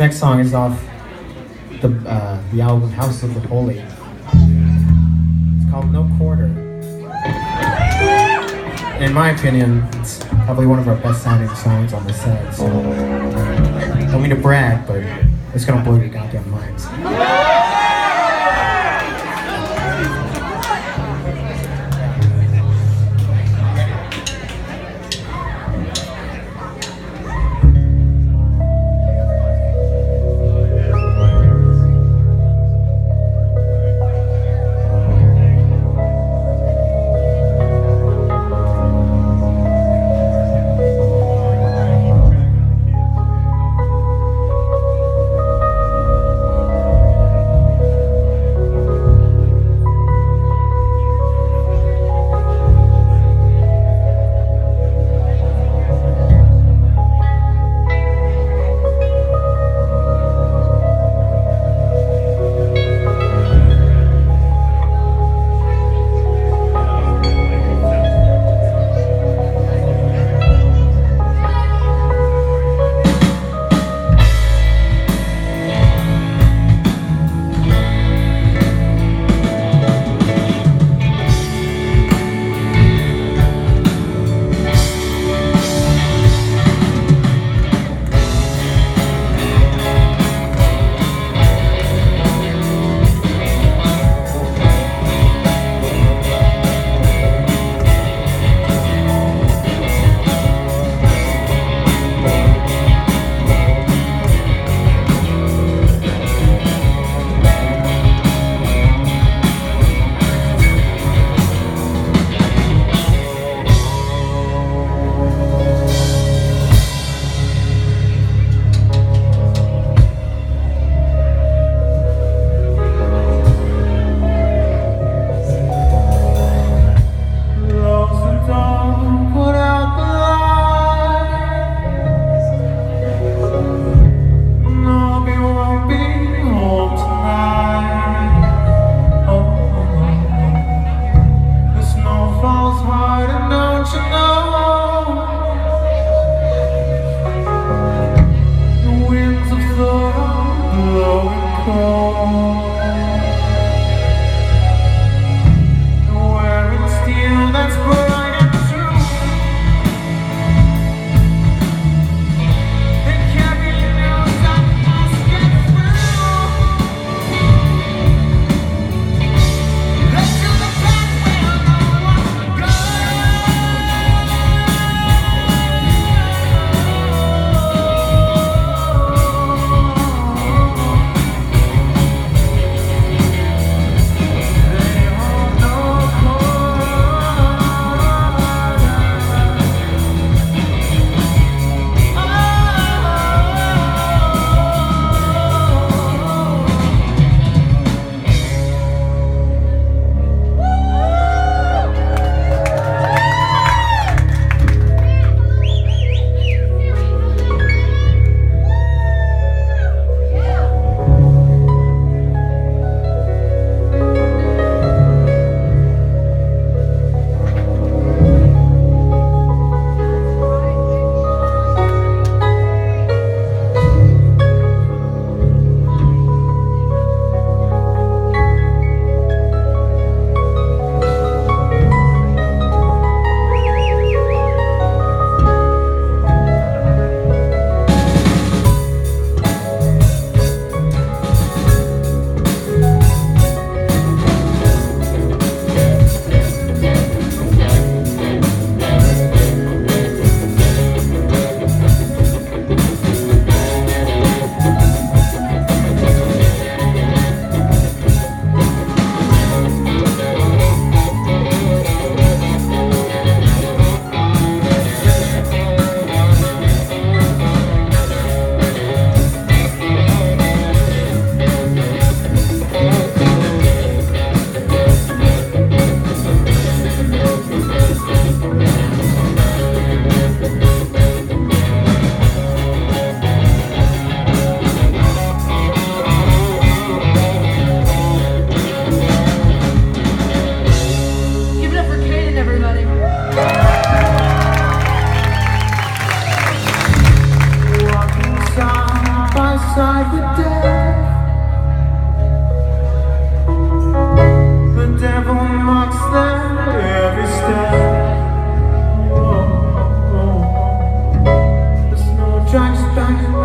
Next song is off the uh, the album House of the Holy. It's called No Quarter. In my opinion, it's probably one of our best sounding songs on the set. So don't mean to brag, but it's gonna blow your goddamn minds. trying to.